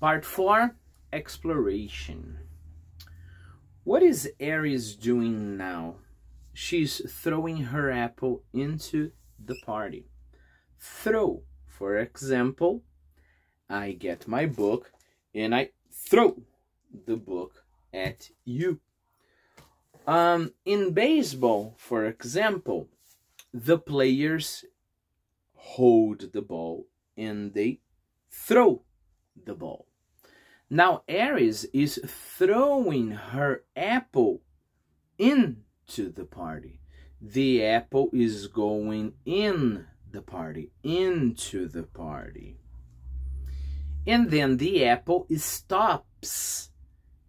Part 4 Exploration. What is Eris doing now? She's throwing her apple into the party. Throw, for example, I get my book and I throw the book at you. Um, in baseball, for example, the players hold the ball and they throw the ball. Now Eris is throwing her apple into the party. The apple is going in the party, into the party. And then the apple stops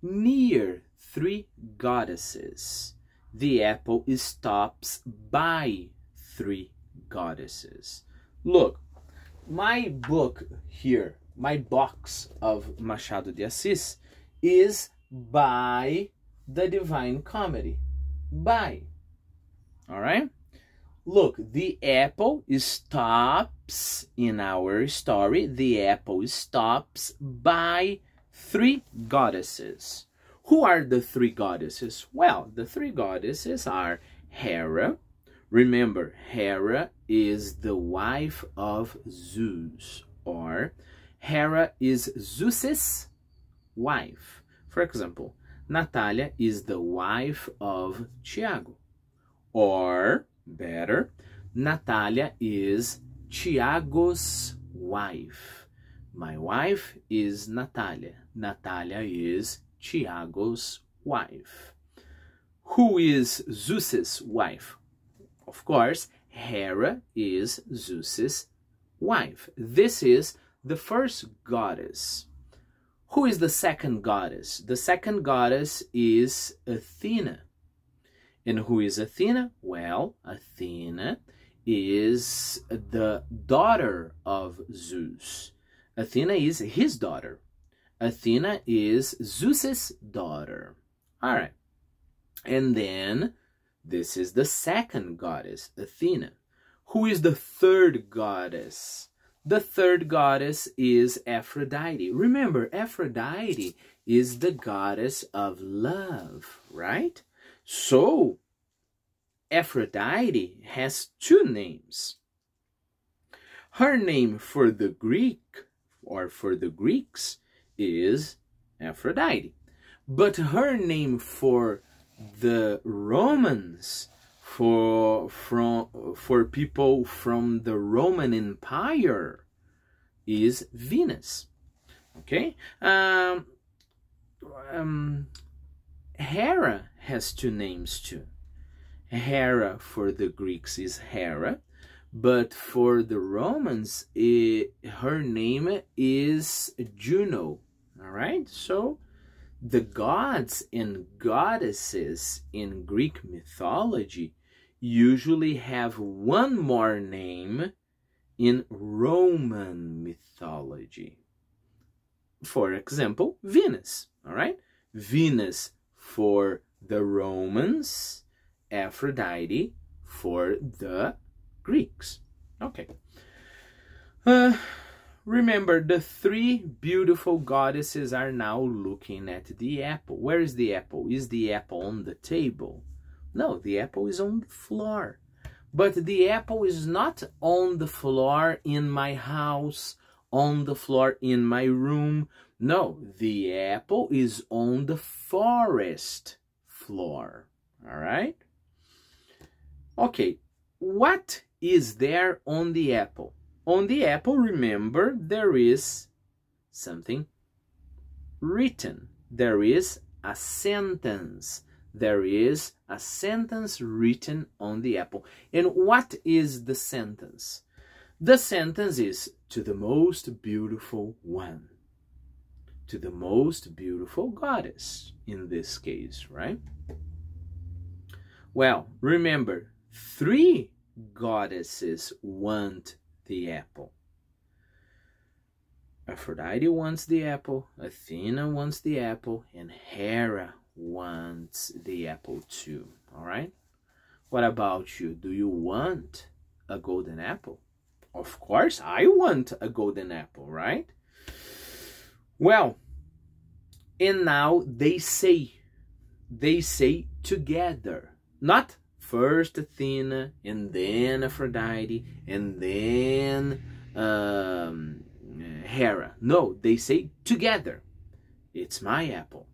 near three goddesses. The apple stops by three goddesses. Look, my book here, my box of Machado de Assis is by the Divine Comedy. By. All right? Look, the apple stops in our story. The apple stops by three goddesses. Who are the three goddesses? Well, the three goddesses are Hera. Remember, Hera is the wife of Zeus, or Hera is Zeus's wife. For example, Natalia is the wife of Tiago, or better, Natalia is Tiago's wife. My wife is Natalia. Natalia is Tiago's wife. Who is Zeus's wife? Of course, Hera is Zeus's wife. This is the first goddess. Who is the second goddess? The second goddess is Athena. And who is Athena? Well, Athena is the daughter of Zeus. Athena is his daughter. Athena is Zeus's daughter. All right. And then this is the second goddess, Athena. Who is the third goddess? The third goddess is Aphrodite. Remember, Aphrodite is the goddess of love, right? So, Aphrodite has two names. Her name for the Greek or for the Greeks is Aphrodite. But her name for the Romans, for from for people from the Roman Empire, is Venus. Okay. Um, um, Hera has two names too. Hera for the Greeks is Hera, but for the Romans, it, her name is Juno. All right, so the gods and goddesses in Greek mythology usually have one more name in Roman mythology. For example, Venus, all right? Venus for the Romans, Aphrodite for the Greeks. Okay. Uh, Remember, the three beautiful goddesses are now looking at the apple. Where is the apple? Is the apple on the table? No, the apple is on the floor. But the apple is not on the floor in my house, on the floor in my room. No, the apple is on the forest floor. All right? Okay, what is there on the apple? On the apple, remember, there is something written. There is a sentence. There is a sentence written on the apple. And what is the sentence? The sentence is to the most beautiful one. To the most beautiful goddess in this case, right? Well, remember, three goddesses want the apple. Aphrodite wants the apple, Athena wants the apple, and Hera wants the apple too. All right? What about you? Do you want a golden apple? Of course, I want a golden apple, right? Well, and now they say, they say together, not first Athena and then Aphrodite and then um, Hera. No, they say together. It's my apple.